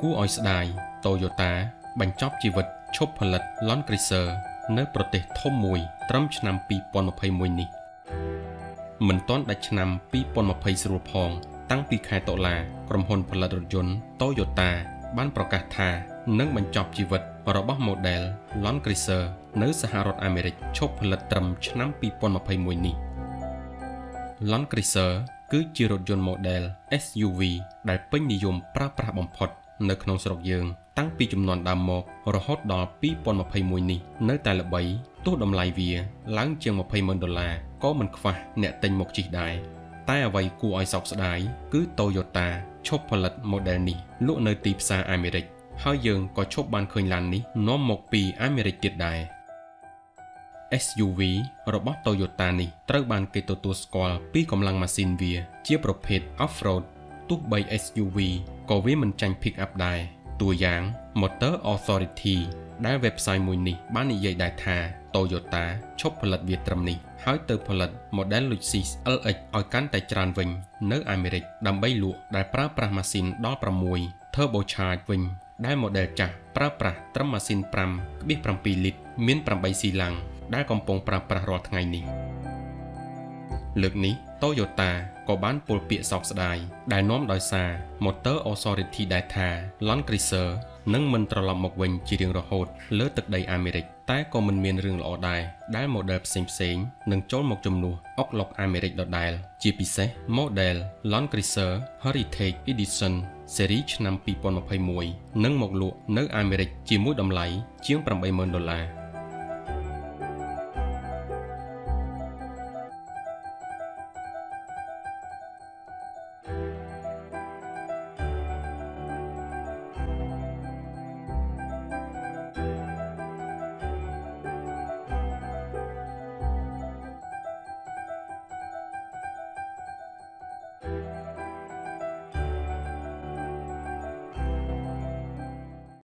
គួរឲ្យស្ដាយ Toyota បញ្ចប់ជីវិតឈប់ផលិត Land Cruiser នៅប្រទេសធំមួយ ត្រឹមឆ្នាំ2021នេះមិនទាន់ដាច់ឆ្នាំ2020ស្រួលផង តាំងពីខែតុលាក្រុមហ៊ុនផលិតរថយន្ត Toyota បានប្រកាសថានឹងបញ្ចប់ជីវិតរបស់ model Land Cruiser នៅសហរដ្ឋអាមេរិកឈប់ផលិតត្រឹមឆ្នាំ2021នេះ Land Cruiser គឺជារថយន្ត model SUV ដែលពេញនិយមប្រើប្រាស់បំផុត នៅក្នុងស្រុកយើង តាំងពីចំនួនដើមមករហូតដល់2021នេះនៅតែល្បីទោះតម្លៃវា ឡើងជាង200,000ដុល្លារក៏មិនខ្វះអ្នកទិញមកជិះដែរតែអ្វីគួរឲ្យសោកស្ដាយគឺ Toyota ឈប់ផលិត model នេះលក់នៅទីផ្សារអាមេរិកហើយយើងក៏ឈប់បានឃើញឡាននេះនាំមកពីអាមេរិកទៀតដែរ SUV របស់ Toyota នេះត្រូវបានគេទទួលស្គាល់ពីកម្លាំងម៉ាស៊ីនវា ជាប្រភេទ Off-road ទោះបី SUV ក៏វាមិនចាញ់ Pick-up ដែរតួយ៉ាង Motor Authority ដែល website មួយនេះបាននិយាយដែរថា Toyota ឈប់ផលិតវាត្រឹមនេះហើយទៅផលិត model Lexus LX ឲ្យកាន់តែច្រើនវិញ នៅអាមេរិកដើម្បីលក់ដែលប្រើប្រាស់ម៉ាស៊ីនដល់6 turbocharge វិញ ដែល model ចាស់ប្រើប្រាស់ត្រឹមម៉ាស៊ីន5.7លីត្រមាន8ស៊ីឡាំងដែលកំពុងប្រើប្រាស់រាល់ថ្ងៃនេះ លើកនេះ Toyota ក៏បានពលពាក្យសោកស្ដាយដែលនាំដោយសារ Motor Authority ដែលថា Land Cruiser នឹងមិនត្រឡប់មកវិញជារៀងរហូត លើទឹកដីអាមេរិកតែក៏មិនមានរឿងល្អដែរដែល model ផ្សេងផ្សេងនឹងចូលមកជំនួសអុកឡុកអាមេរិកដដែលជាពិសេស model Land Cruiser Heritage Edition ស៊េរីឆ្នាំ2021នឹងមកលក់នៅអាមេរិកជាមួយតម្លៃជាង80000ដុល្លារ